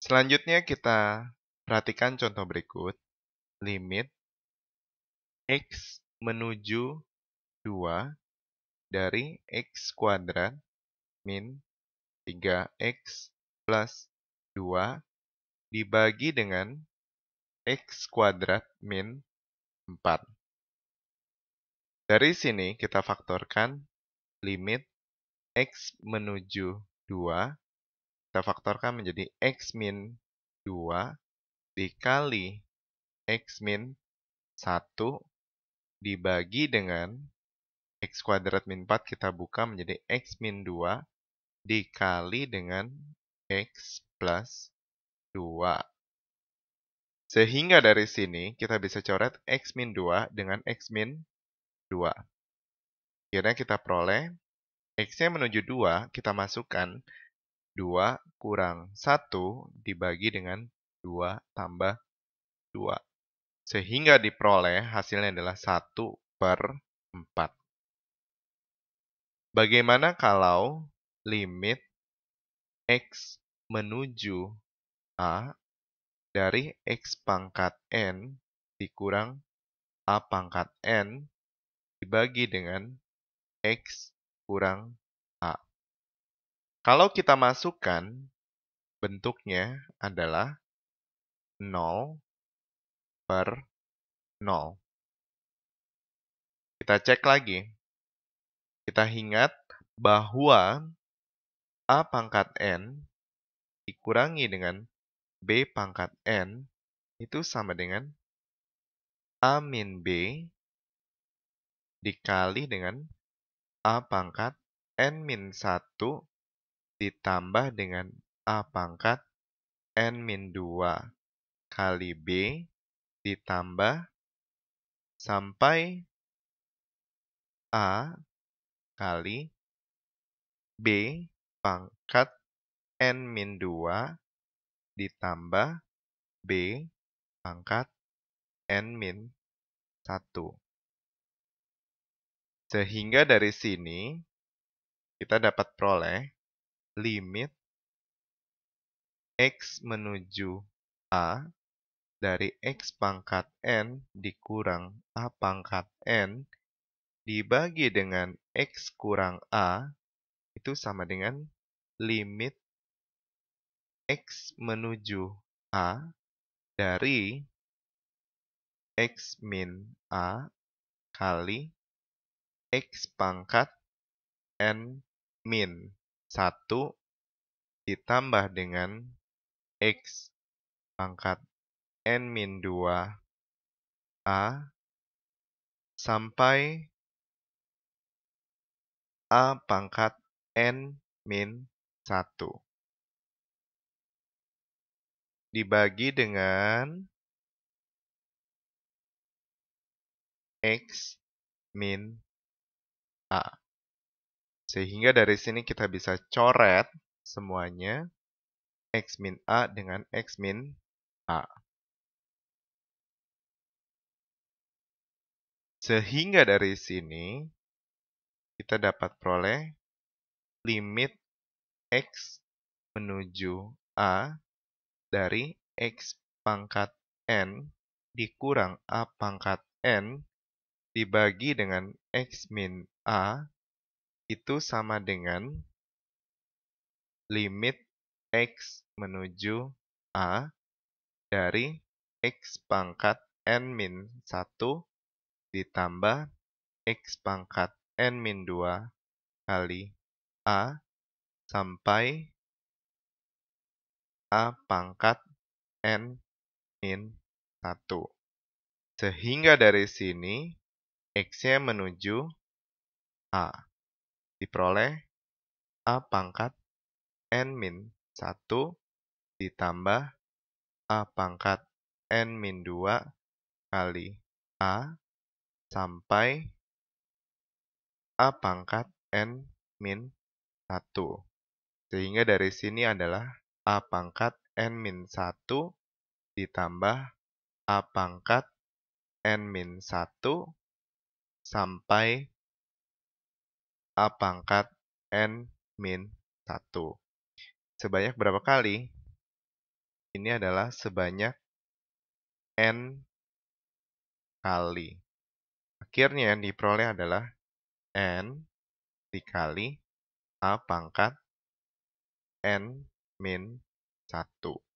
Selanjutnya kita perhatikan contoh berikut. Limit X menuju 2 dari X kuadrat min 3X plus 2 dibagi dengan X kuadrat min 4. Dari sini kita faktorkan limit X menuju 2 kita faktorkan menjadi X min 2 dikali X min 1 dibagi dengan X kuadrat min 4 kita buka menjadi X min 2 dikali dengan X plus 2. Sehingga dari sini kita bisa coret X min 2 dengan X min 2. Akhirnya kita peroleh X-nya menuju 2, kita masukkan 2 kurang 1 dibagi dengan 2 tambah 2. Sehingga diperoleh hasilnya adalah 1 per 4. Bagaimana kalau limit X menuju A dari X pangkat N dikurang A pangkat N dibagi dengan X kurang kalau kita masukkan, bentuknya adalah 0 per 0. Kita cek lagi. Kita ingat bahwa A pangkat N dikurangi dengan B pangkat N itu sama dengan A min B dikali dengan A pangkat N min 1 ditambah dengan A pangkat N-2 kali B ditambah sampai A kali B pangkat N-2 ditambah B pangkat N-1. Sehingga dari sini kita dapat peroleh limit X menuju A dari X pangkat N dikurang A pangkat N dibagi dengan X kurang A itu sama dengan limit X menuju A dari X min A kali X pangkat N min 1 ditambah dengan X pangkat N-2 A sampai A pangkat N-1 dibagi dengan X min A. Sehingga dari sini kita bisa coret semuanya X min A dengan X min A. Sehingga dari sini kita dapat peroleh limit X menuju A dari X pangkat N dikurang A pangkat N dibagi dengan X min A itu sama dengan limit X menuju A dari X pangkat N-1 ditambah X pangkat N-2 kali A sampai A pangkat N-1. Sehingga dari sini X-nya menuju A diperoleh A pangkat N-1 ditambah A pangkat N-2 kali A sampai A pangkat N-1. Sehingga dari sini adalah A pangkat N-1 ditambah A pangkat N-1 sampai A pangkat N min 1. Sebanyak berapa kali? ini adalah sebanyak n kali. Akhirnya yang diperoleh adalah n dikali a pangkat n min 1.